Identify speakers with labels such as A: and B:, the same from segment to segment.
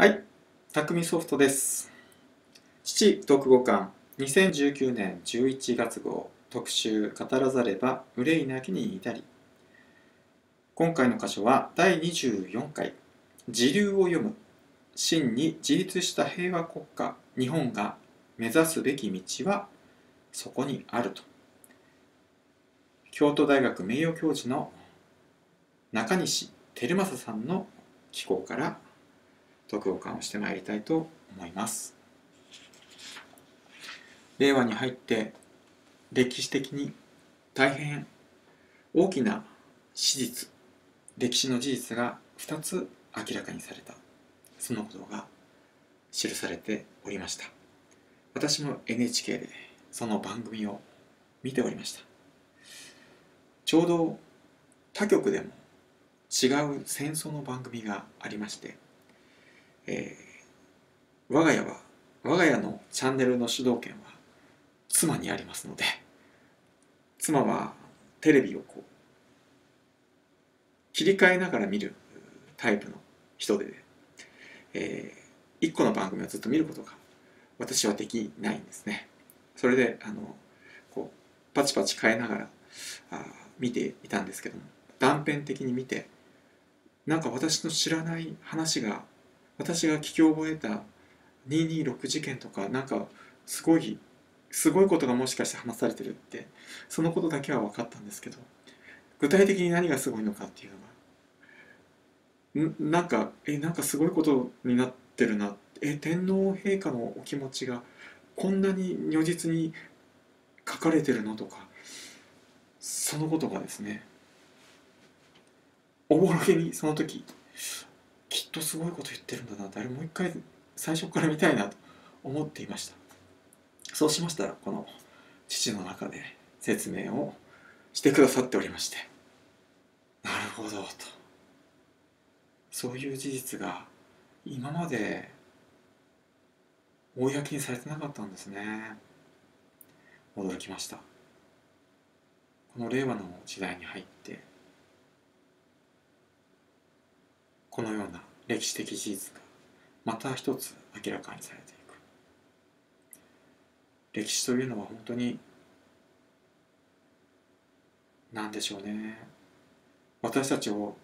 A: はい、匠ソフトです。父読語館2019年11月号。特集語らざれば憂いなきに至り。今回の箇所は第24回。時流を読む。真に自立した平和国家。日本が目指すべき道はそこにあると。京都大学名誉教授の中西照正さんの寄稿から読語感をしてまいりたいと思います。令和に入って歴史的に大変大きな史実歴史の事実が2つ明らかにされた。そのことが記されておりました。私も NHK でその番組を見ておりました。ちょうど他局でも違う戦争の番組がありましてえー我が家は我が家のチャンネルの主導権は妻にありますので妻はテレビをこう切り替えながら見るタイプの人で、え1個の番組をずっと見ることが私はできないんですね。それであのこうパチパチ変えながらあ見ていたんですけども断片的に見てなんか私の知らない話が私が聞き覚えた226事件とかなんかすごいすごいことがもしかして話されてるってそのことだけは分かったんですけど具体的に何がすごいのかっていうのがんなんかえなんかすごいことになってるなえ天皇陛下のお気持ちがこんなに如実に書かれてるのとかそのことがですねおぼろげにその時すごいこと言ってるんだなってあれもう一回最初から見たいなと思っていました。そうしましたらこの父の中で説明をしてくださっておりまして。なるほどと。そういう事実が今まで公にされてなかったんですね。驚きました。この令和の時代に入ってこのような歴史的事実がまた一つ明らかにされていく。歴史というのは本当に何でしょうね。私たちを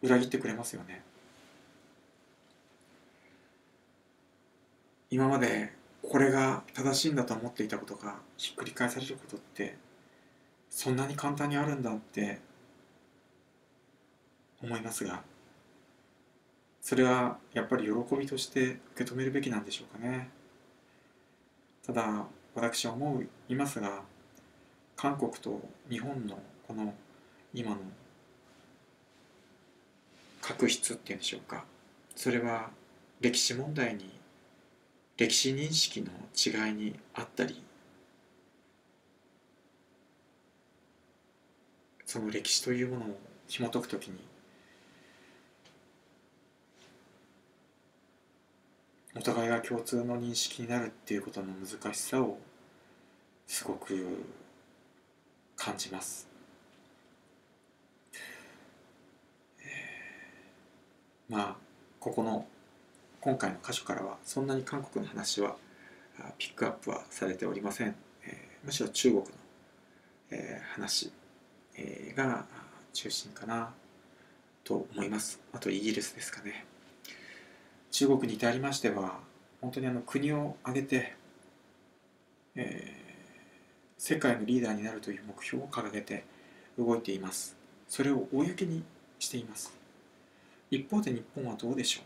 A: 裏切ってくれますよね。今までこれが正しいんだと思っていたことがひっくり返されることってそんなに簡単にあるんだって思いますがそれはやっぱり喜びとして受け止めるべきなんでしょうかね。ただ私は思いますが韓国と日本のこの今の確執っていうんでしょうか。それは歴史問題に歴史認識の違いにあったりその歴史というものを紐解くときにお互いが共通の認識になるっていうことの難しさをすごく感じます。まあここの今回の箇所からはそんなに韓国の話はピックアップはされておりません。えーむしろ中国の、えー話、えーが中心かなと思います。あとイギリスですかね。中国に至りましては本当にあの国を挙げて、えー世界のリーダーになるという目標を掲げて動いています。それを公にしています。一方で日本はどうでしょ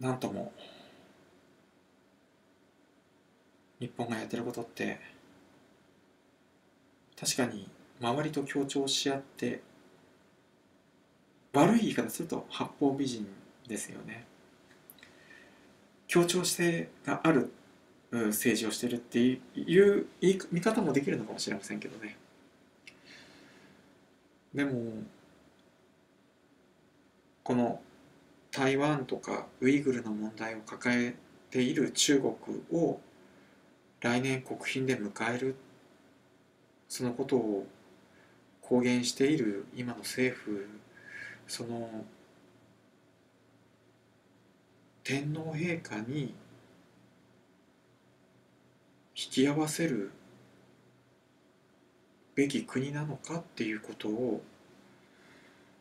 A: う？なんとも日本がやってることって確かに周りと協調し合って悪い言い方すると八方美人ですよね。協調性がある政治をしてるっていう見方もできるのかもしれませんけどね。でもこの台湾とかウイグルの問題を抱えている中国を来年国賓で迎えるそのことを公言している今の政府その天皇陛下に引き合わせるべき国なのかっていうことを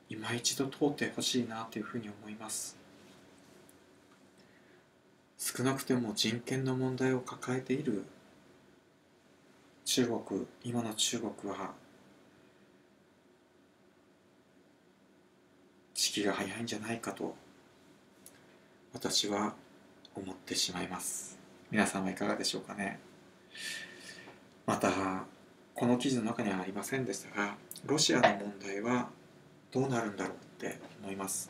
A: 今一度問うてほしいなというふうに思います。少なくても人権の問題を抱えている中国今の中国は時期が早いんじゃないかと私は思ってしまいます。皆さんはいかがでしょうかね。またこの記事の中にはありませんでしたがロシアの問題はどうなるんだろうって思います、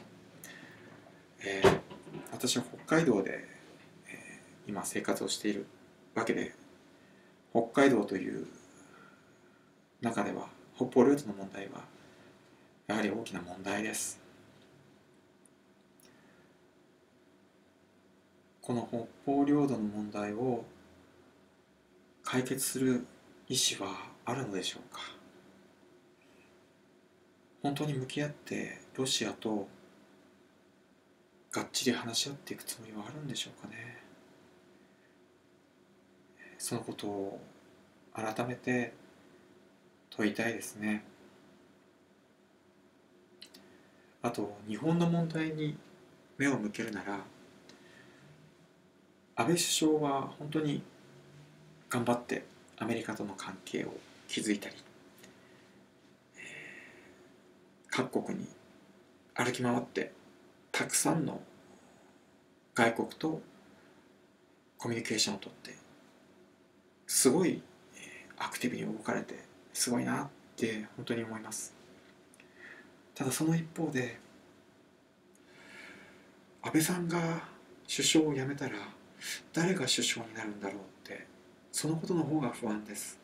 A: えー、私は北海道で、えー、今生活をしているわけで北海道という中では北方領土の問題はやはり大きな問題です。この北方領土の問題を解決する意思はあるのでしょうか？本当に向き合ってロシアとがっちり話し合っていくつもりはあるんでしょうかね？そのことを改めて問いたいですね。あと日本の問題に目を向けるなら安倍首相は本当に頑張ってアメリカとの関係を築いたり、各国に歩き回ってたくさんの外国とコミュニケーションをとってすごいアクティブに動かれてすごいなって本当に思いますただその一方で安倍さんが首相を辞めたら誰が首相になるんだろうってそのことの方が不安です。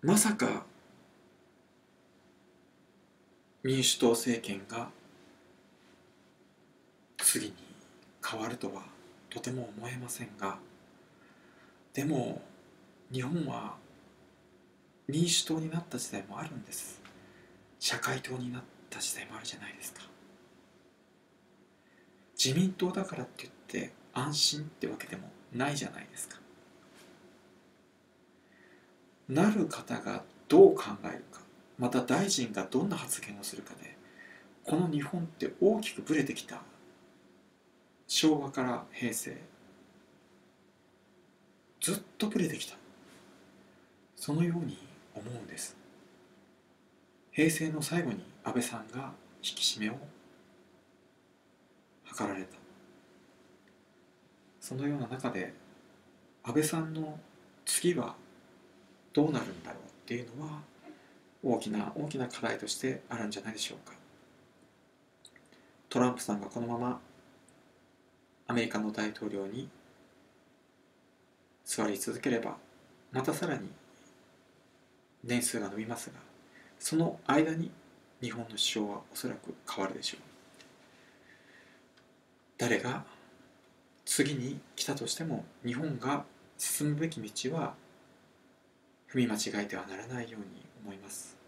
A: まさか民主党政権が次に変わるとはとても思えませんがでも日本は民主党になった時代もあるんです。社会党になった時代もあるじゃないですか。自民党だからって言って安心ってわけでもないじゃないですか。なる方がどう考えるかまた大臣がどんな発言をするかでこの日本って大きくぶれてきた。昭和から平成。ずっとぶれてきた。そのように思うんです。平成の最後に安倍さんが引き締めを図られた。そのような中で安倍さんの次はどうなるんだろうっていうのは大きな大きな課題としてあるんじゃないでしょうか。トランプさんがこのままアメリカの大統領に座り続ければまたさらに年数が伸びますがその間に日本の首相はおそらく変わるでしょう。誰が次に来たとしても日本が進むべき道は踏み間違えてはならないように思います。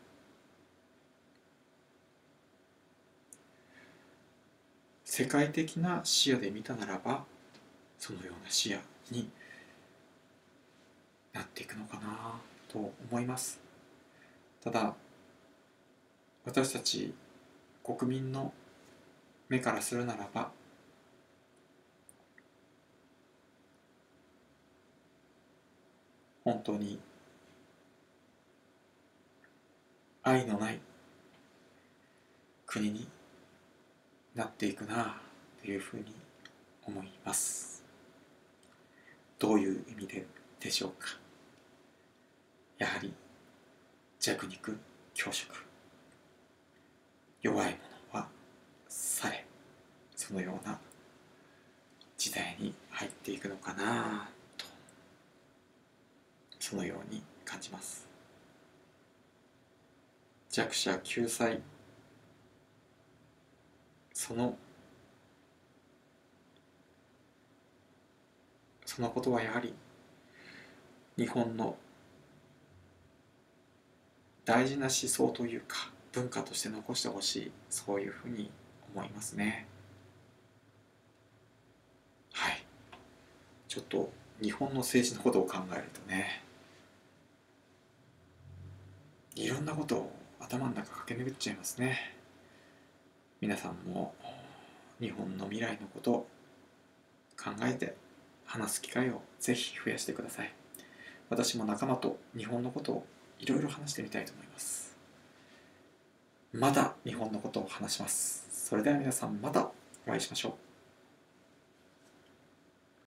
A: 世界的な視野で見たならばそのような視野になっていくのかなと思います。ただ私たち国民の目からするならば本当に。愛のない国になっていくなというふうに思います。どういう意味ででしょうか。やはり弱肉強食。弱いものはされそのような時代に入っていくのかな。そのように感じます。弱者救済。そのそのことはやはり日本の大事な思想というか文化として残してほしい。そういうふうに思いますね。はい。ちょっと日本の政治のことを考えるとね。いろんなことを頭の中駆け巡っちゃいますね。皆さんも日本の未来のことを考えて話す機会をぜひ増やしてください。私も仲間と日本のことをいろいろ話してみたいと思います。また日本のことを話します。それでは皆さんまたお会いしましょう。